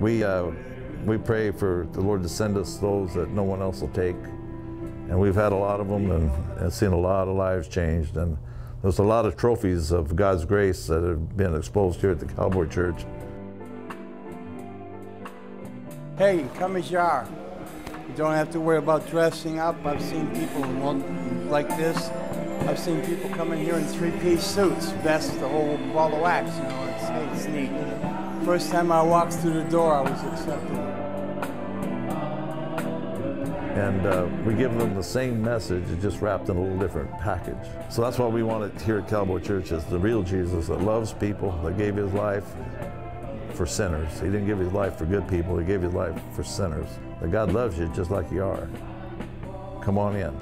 We, uh, we pray for the Lord to send us those that no one else will take. And we've had a lot of them and, and seen a lot of lives changed. And there's a lot of trophies of God's grace that have been exposed here at the Cowboy Church. Hey, come as you are. You don't have to worry about dressing up. I've seen people in like this. I've seen people come in here in three-piece suits, vest, the whole ball of wax. You know, it's, it's neat. First time I walked through the door, I was accepted. And uh, we give them the same message, just wrapped in a little different package. So that's what we want it here at Cowboy Church is the real Jesus that loves people, that gave his life for sinners. He didn't give his life for good people, he gave his life for sinners. That God loves you just like you are. Come on in.